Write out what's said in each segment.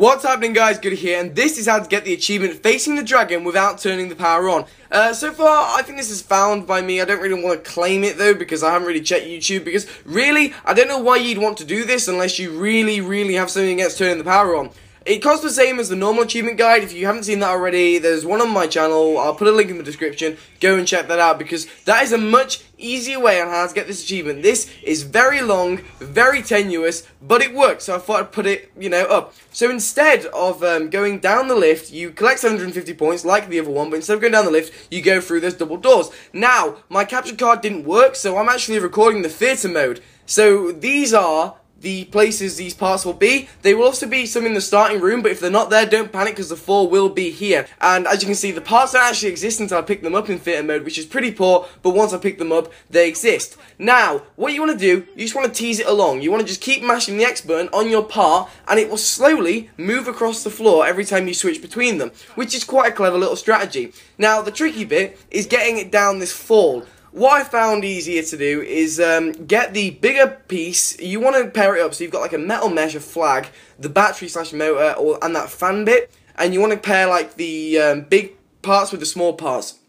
What's happening guys, Goody here, and this is how to get the achievement Facing the Dragon without turning the power on. Uh, so far, I think this is found by me, I don't really want to claim it though, because I haven't really checked YouTube, because really, I don't know why you'd want to do this unless you really, really have something against turning the power on. It costs the same as the normal achievement guide. If you haven't seen that already, there's one on my channel. I'll put a link in the description. Go and check that out because that is a much easier way on how to get this achievement. This is very long, very tenuous, but it works. So I thought I'd put it, you know, up. So instead of um, going down the lift, you collect 750 points like the other one, but instead of going down the lift, you go through those double doors. Now, my capture card didn't work, so I'm actually recording the theatre mode. So these are the places these parts will be. They will also be some in the starting room, but if they're not there, don't panic because the four will be here. And as you can see, the parts don't actually exist until I pick them up in theatre mode, which is pretty poor, but once I pick them up, they exist. Now, what you want to do, you just want to tease it along. You want to just keep mashing the X button on your part, and it will slowly move across the floor every time you switch between them, which is quite a clever little strategy. Now, the tricky bit is getting it down this fall. What I found easier to do is um, get the bigger piece. You want to pair it up so you've got like a metal mesh, a flag, the battery slash motor, or and that fan bit, and you want to pair like the um, big parts with the small parts.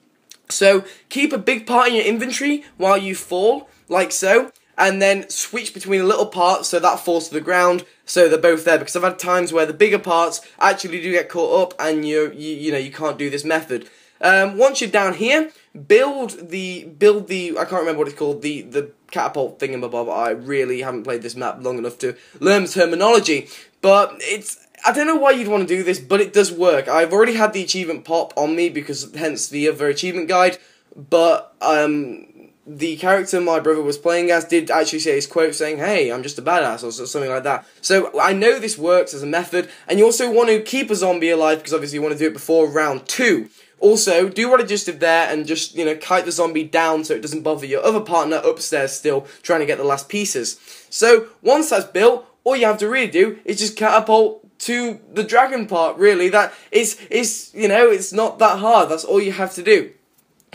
So keep a big part in your inventory while you fall, like so, and then switch between a little part so that falls to the ground, so they're both there. Because I've had times where the bigger parts actually do get caught up, and you you you know you can't do this method. Um, once you're down here, build the build the I can't remember what it's called the the catapult thingamabob. I really haven't played this map long enough to learn terminology, but it's. I don't know why you'd want to do this, but it does work. I've already had the achievement pop on me because hence the other achievement guide, but um, the character my brother was playing as did actually say his quote saying, Hey, I'm just a badass, or something like that. So I know this works as a method, and you also want to keep a zombie alive because obviously you want to do it before round two. Also, do what I just did there and just, you know, kite the zombie down so it doesn't bother your other partner upstairs still trying to get the last pieces. So, once that's built, all you have to really do is just catapult to the dragon part, really. That is, is you know, it's not that hard. That's all you have to do.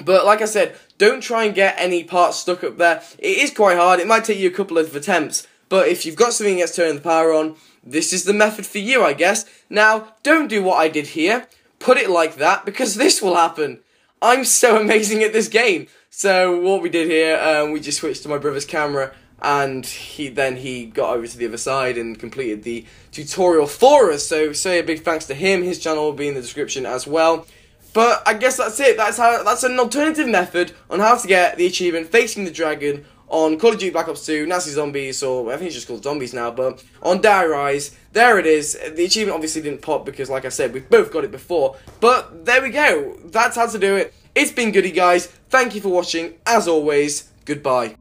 But like I said, don't try and get any parts stuck up there. It is quite hard. It might take you a couple of attempts. But if you've got something that's turning the power on, this is the method for you, I guess. Now, don't do what I did here put it like that because this will happen. I'm so amazing at this game. So what we did here, um, we just switched to my brother's camera and he then he got over to the other side and completed the tutorial for us. So say a big thanks to him. His channel will be in the description as well. But I guess that's it. That's how that's an alternative method on how to get the achievement facing the dragon on Call of Duty Black Ops 2, Nazi Zombies, or I think it's just called Zombies now, but on Die Rise, there it is. The achievement obviously didn't pop because, like I said, we've both got it before. But there we go. That's how to do it. It's been goody, guys. Thank you for watching. As always, goodbye.